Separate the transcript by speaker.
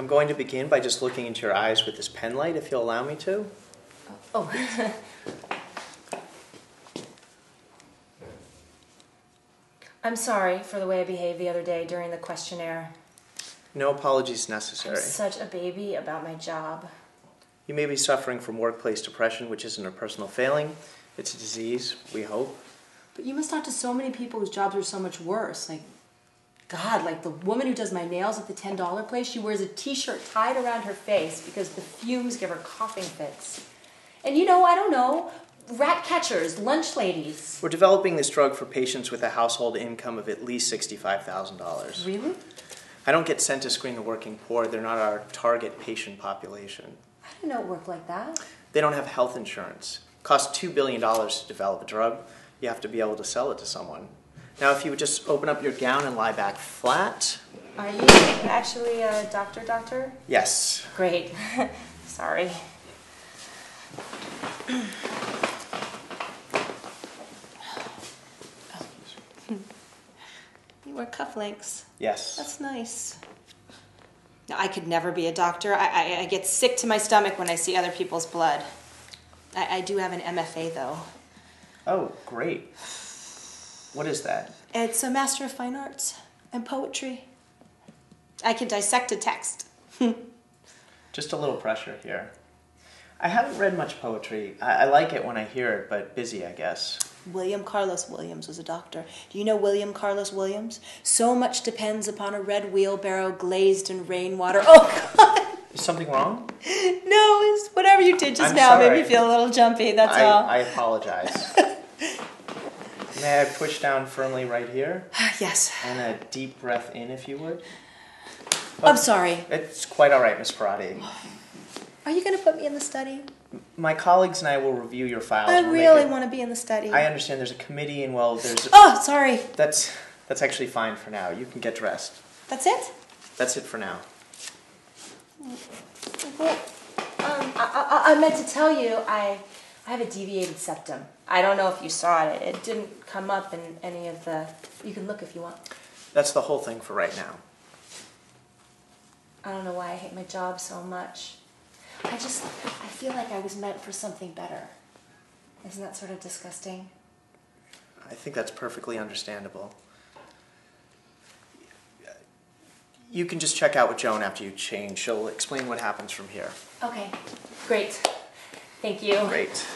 Speaker 1: I'm going to begin by just looking into your eyes with this pen light, if you'll allow me to.
Speaker 2: Oh. I'm sorry for the way I behaved the other day during the questionnaire.
Speaker 1: No apologies
Speaker 2: I'm
Speaker 1: necessary.
Speaker 2: such a baby about my job.
Speaker 1: You may be suffering from workplace depression, which isn't a personal failing. It's a disease, we hope.
Speaker 3: But you must talk to so many people whose jobs are so much worse. Like, God, like the woman who does my nails at the $10 place, she wears a t shirt tied around her face because the fumes give her coughing fits. And you know, I don't know, rat catchers, lunch ladies.
Speaker 1: We're developing this drug for patients with a household income of at least $65,000.
Speaker 3: Really?
Speaker 1: I don't get sent to screen the working poor, they're not our target patient population.
Speaker 3: I didn't know it worked like that.
Speaker 1: They don't have health insurance. Costs $2 billion to develop a drug. You have to be able to sell it to someone. Now, if you would just open up your gown and lie back flat.
Speaker 2: Are you actually a doctor, doctor?
Speaker 1: Yes.
Speaker 2: Great. sorry.
Speaker 3: You wear cufflinks.
Speaker 1: Yes.
Speaker 3: That's nice. No, I could never be a doctor. I, I, I get sick to my stomach when I see other people's blood. I, I do have an MFA though.
Speaker 1: Oh, great. What is that?
Speaker 3: It's a Master of Fine Arts and Poetry. I can dissect a text.
Speaker 1: Just a little pressure here. I haven't read much poetry. I, I like it when I hear it, but busy, I guess.
Speaker 3: William Carlos Williams was a doctor. Do you know William Carlos Williams? So much depends upon a red wheelbarrow glazed in rainwater. Oh, God!
Speaker 1: Is something wrong?
Speaker 3: No, it's whatever you did just
Speaker 1: I'm
Speaker 3: now made me feel a little jumpy, that's
Speaker 1: I,
Speaker 3: all.
Speaker 1: I apologize. May I push down firmly right here?
Speaker 3: yes.
Speaker 1: And a deep breath in, if you would.
Speaker 3: I'm sorry.
Speaker 1: It's quite all right, Miss Pierotti.
Speaker 3: Are you going to put me in the study?
Speaker 1: My colleagues and I will review your files.
Speaker 3: I
Speaker 1: We'll
Speaker 3: really want to be in the study.
Speaker 1: I understand there's a committee, and well, there's. A,
Speaker 3: Oh, sorry.
Speaker 1: that's that's actually fine for now. You can get dressed.
Speaker 3: That's it?
Speaker 1: That's it for now.
Speaker 2: Well, um, I, I, I meant to tell you, I, I have a deviated septum. I don't know if you saw it. It didn't come up in any of the. You can look if you want.
Speaker 1: That's the whole thing for right now.
Speaker 2: I don't know why I hate my job so much. I just, I feel like I was meant for something better. Isn't that sort of disgusting?
Speaker 1: I think that's perfectly understandable. You can just check out with Joan after you change. She'll explain what happens from here.
Speaker 2: Okay, great. Thank you.
Speaker 1: Great.